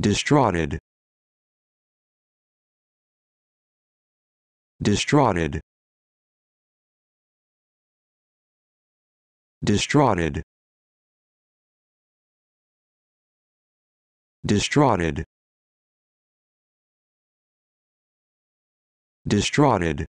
distraughted. Distraughted. Distraughted. Distraughted. Distraughted.